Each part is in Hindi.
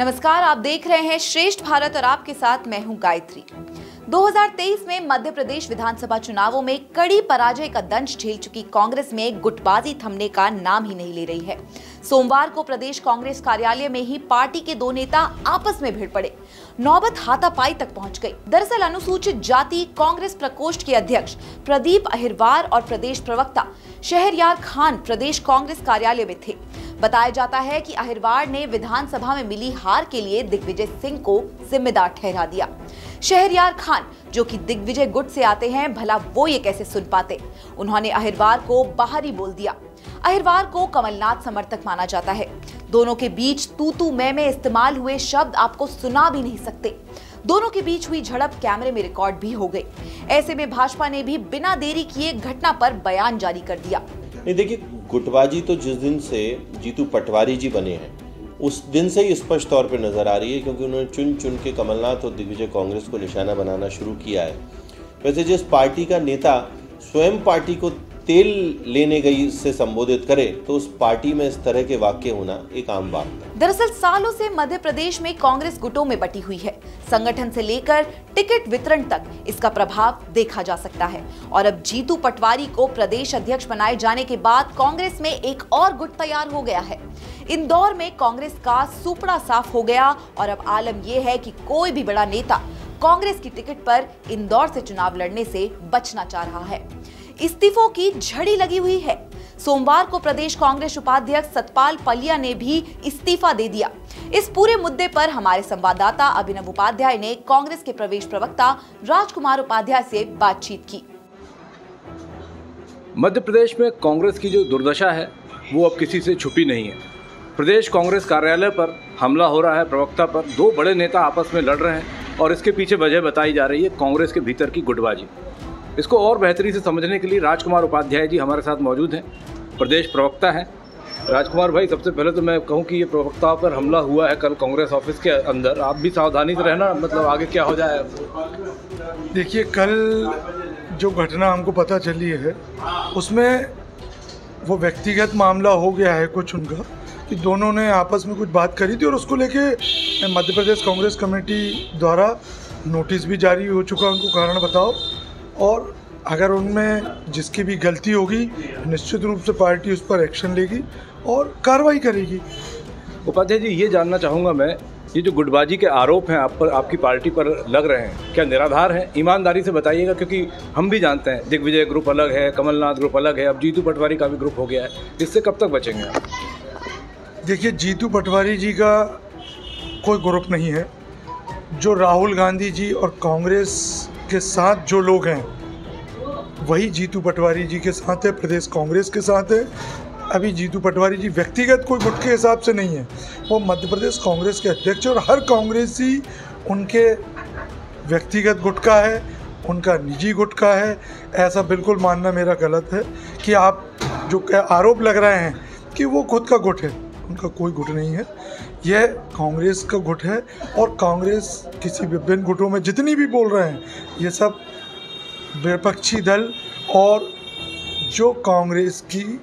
नमस्कार, आप देख रहे हैं श्रेष्ठ भारत और आपके साथ मैं हूँ गायत्री। 2023 में मध्य प्रदेश विधानसभा चुनावों में कड़ी पराजय का दंश झेल चुकी कांग्रेस में गुटबाजी थमने का नाम ही नहीं ले रही है। सोमवार को प्रदेश कांग्रेस कार्यालय में ही पार्टी के दो नेता आपस में भिड़ पड़े। नौबत हाथापाई तक पहुँच गई। दरअसल अनुसूचित जाति कांग्रेस प्रकोष्ठ के अध्यक्ष प्रदीप अहिरवार और प्रदेश प्रवक्ता शहरयार खान प्रदेश कांग्रेस कार्यालय में थे। बताया जाता है कि अहिरवार ने विधानसभा में मिली हार के लिए दिग्विजय सिंह को जिम्मेदार ठहरा दिया। शहरयार खान, जो कि दिग्विजय गुट से आते हैं, भला वो ये कैसे सुन पाते? उन्होंने अहिरवार को बाहरी बोल दिया। अहिरवार को कमलनाथ समर्थक माना जाता है। दोनों के बीच तू तू मैं में इस्तेमाल हुए शब्द आपको सुना भी नहीं सकते। दोनों के बीच हुई झड़प कैमरे में रिकॉर्ड भी हो गई। ऐसे में भाजपा ने भी बिना देरी किए घटना पर बयान जारी कर दिया। नहीं, देखिए, गुटबाजी तो जिस दिन से जीतू पटवारी जी बने हैं, उस दिन से ही स्पष्ट तौर पर नज़र आ रही है, क्योंकि उन्होंने चुन चुन के कमलनाथ और दिग्विजय कांग्रेस को निशाना बनाना शुरू किया है। वैसे जिस पार्टी का नेता स्वयं पार्टी को तेल लेने गई से संबोधित करे तो उस पार्टी में इस तरह के वाक्य होना एक आम बात दरअसल सालों से मध्य प्रदेश में कांग्रेस गुटों में बटी हुई है। संगठन से लेकर टिकट वितरण तक इसका प्रभाव देखा जा सकता है। और अब जीतू पटवारी को प्रदेश अध्यक्ष बनाए जाने के बाद कांग्रेस में एक और गुट तैयार हो गया है। इंदौर में कांग्रेस का सुपड़ा साफ़ हो गया और अब आलम यह है कि कोई भी बड़ा नेता कांग्रेस की टिकट पर इंदौर से चुनाव लड़ने से बचना चाह रहा है। इस्तीफों की झड़ी लगी हुई है। सोमवार को प्रदेश कांग्रेस उपाध्यक्ष सतपाल पलिया ने भी इस्तीफा दे दिया। इस पूरे मुद्दे पर हमारे संवाददाता अभिनव उपाध्याय ने कांग्रेस के प्रवेश प्रवक्ता राजकुमार उपाध्याय से बातचीत की। मध्य प्रदेश में कांग्रेस की जो दुर्दशा है, वो अब किसी से छुपी नहीं है। प्रदेश कांग्रेस कार्यालय पर हमला हो रहा है, प्रवक्ता पर। दो बड़े नेता आपस में लड़ रहे हैं और इसके पीछे वजह बताई जा रही है कांग्रेस के भीतर की गुटबाजी। इसको और बेहतरी से समझने के लिए राजकुमार उपाध्याय जी हमारे साथ मौजूद हैं। प्रदेश प्रवक्ता हैं। राजकुमार भाई, सबसे पहले तो मैं कहूँ कि ये प्रवक्ता पर हमला हुआ है कल कांग्रेस ऑफ़िस के अंदर। आप भी सावधानी से रहना मतलब आगे क्या हो जाए। देखिए, कल जो घटना हमको पता चली है, उसमें वो व्यक्तिगत मामला हो गया है कुछ उनका, कि दोनों ने आपस में कुछ बात करी थी और उसको लेके मध्य प्रदेश कांग्रेस कमेटी द्वारा नोटिस भी जारी हो चुका उनको कारण बताओ। और अगर उनमें जिसकी भी गलती होगी निश्चित रूप से पार्टी उस पर एक्शन लेगी और कार्रवाई करेगी। उपाध्याय जी ये जानना चाहूँगा मैं ये जो गुटबाजी के आरोप हैं आप पर आपकी पार्टी पर लग रहे हैं क्या निराधार हैं? ईमानदारी से बताइएगा क्योंकि हम भी जानते हैं दिग्विजय ग्रुप अलग है कमलनाथ ग्रुप अलग है अब जीतू पटवारी का भी ग्रुप हो गया है इससे कब तक बचेंगे आप? देखिए जीतू पटवारी जी का कोई ग्रुप नहीं है। जो राहुल गांधी जी और कांग्रेस के साथ जो लोग हैं, वही जीतू पटवारी जी के साथ है, प्रदेश कांग्रेस के साथ है। अभी जीतू पटवारी जी व्यक्तिगत कोई गुट के हिसाब से नहीं है। वो मध्य प्रदेश कांग्रेस के अध्यक्ष और हर कांग्रेसी उनके व्यक्तिगत गुट का है, उनका निजी गुट का है। ऐसा बिल्कुल मानना मेरा गलत है कि आप जो आरोप लग रहे हैं कि वो खुद का गुट है। उनका कोई गुट नहीं है। यह कांग्रेस का गुट है और कांग्रेस किसी विभिन्न गुटों में जितनी भी बोल रहे हैं, ये सब विपक्षी दल और जो कांग्रेस की,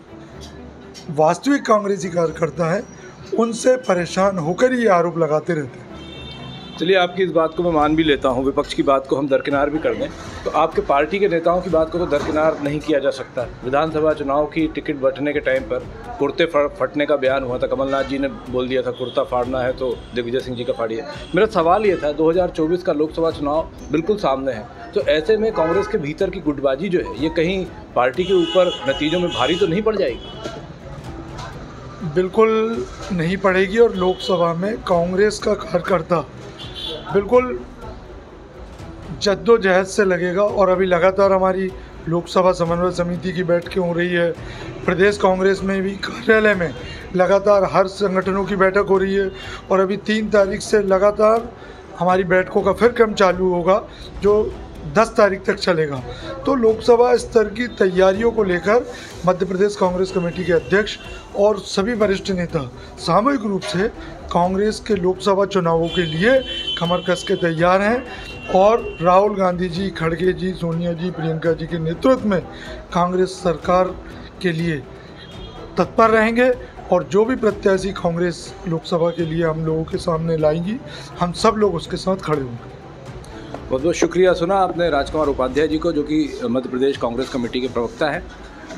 वास्तविक कांग्रेसी कार्यकर्ता है, उनसे परेशान होकर ये आरोप लगाते रहते हैं। चलिए, आपकी इस बात को मैं मान भी लेता हूँ, विपक्ष की बात को हम दरकिनार भी कर दें। तो आपके पार्टी के नेताओं की बात को तो दरकिनार नहीं किया जा सकता। विधानसभा चुनाव की टिकट बंटने के टाइम पर कुर्ते फटने का बयान हुआ था। कमलनाथ जी ने बोल दिया था, कुर्ता फाड़ना है तो दिग्विजय सिंह जी का फाड़िए। मेरा सवाल ये था, दो हज़ार चौबीस का लोकसभा चुनाव बिल्कुल सामने है। तो ऐसे में कांग्रेस के भीतर की गुटबाजी जो है, ये कहीं पार्टी के ऊपर नतीजों में भारी तो नहीं पड़ जाएगी? बिल्कुल नहीं पड़ेगी और लोकसभा में कांग्रेस का कार्यकर्ता बिल्कुल जद्दोजहद से लगेगा और अभी लगातार हमारी लोकसभा समन्वय समिति की बैठकें हो रही है। प्रदेश कांग्रेस में भी, कार्यालय में लगातार हर संगठनों की बैठक हो रही है और अभी तीन तारीख से लगातार हमारी बैठकों का फिर क्रम चालू होगा, जो दस तारीख तक चलेगा। तो लोकसभा स्तर की तैयारियों को लेकर मध्य प्रदेश कांग्रेस कमेटी के अध्यक्ष और सभी वरिष्ठ नेता सामूहिक रूप से कांग्रेस के लोकसभा चुनावों के लिए कमर कस के तैयार हैं और राहुल गांधी जी, खड़गे जी, सोनिया जी, प्रियंका जी के नेतृत्व में कांग्रेस सरकार के लिए तत्पर रहेंगे और जो भी प्रत्याशी कांग्रेस लोकसभा के लिए हम लोगों के सामने लाएँगी, हम सब लोग उसके साथ खड़े होंगे। बहुत बहुत शुक्रिया। सुना आपने राजकुमार उपाध्याय जी को, जो कि मध्य प्रदेश कांग्रेस कमेटी के प्रवक्ता हैं।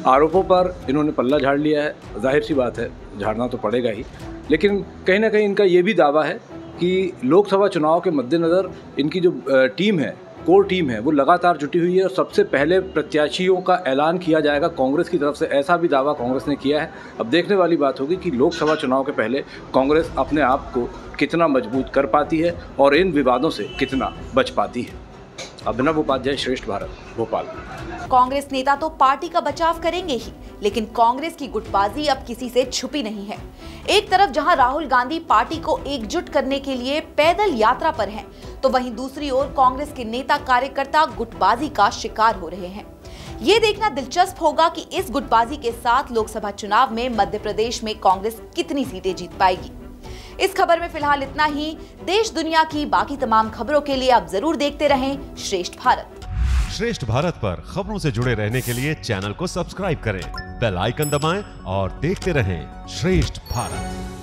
आरोपों पर इन्होंने पल्ला झाड़ लिया है। ज़ाहिर सी बात है, झाड़ना तो पड़ेगा ही। लेकिन कहीं ना कहीं इनका ये भी दावा है कि लोकसभा चुनाव के मद्देनज़र इनकी जो टीम है कोर टीम है, वो लगातार जुटी हुई है और सबसे पहले प्रत्याशियों का ऐलान किया जाएगा कांग्रेस की तरफ़ से, ऐसा भी दावा कांग्रेस ने किया है। अब देखने वाली बात होगी कि लोकसभा चुनाव के पहले कांग्रेस अपने आप को कितना मज़बूत कर पाती है और इन विवादों से कितना बच पाती है। अभिनव उपाध्याय, श्रेष्ठ भारत, भोपाल। कांग्रेस नेता तो पार्टी का बचाव करेंगे ही। लेकिन कांग्रेस की गुटबाजी अब किसी से छुपी नहीं है। एक तरफ़ जहाँ राहुल गांधी पार्टी को एकजुट करने के लिए पैदल यात्रा पर हैं, तो वहीं दूसरी ओर कांग्रेस के नेता कार्यकर्ता गुटबाजी का शिकार हो रहे हैं। ये देखना दिलचस्प होगा कि इस गुटबाजी के साथ लोकसभा चुनाव में मध्य प्रदेश में कांग्रेस कितनी सीटें जीत पाएगी। इस खबर में फ़िलहाल इतना ही। देश दुनिया की बाकी तमाम खबरों के लिए आप ज़रूर देखते रहें श्रेष्ठ भारत। श्रेष्ठ भारत पर खबरों से जुड़े रहने के लिए चैनल को सब्सक्राइब करें। बेल आइकन दबाएँ और देखते रहें श्रेष्ठ भारत।